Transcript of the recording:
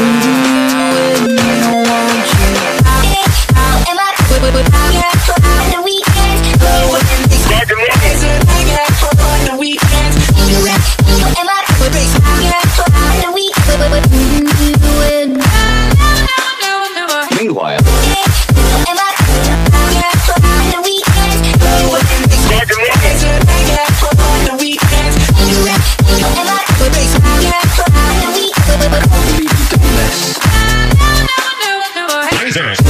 Indeed. Finish.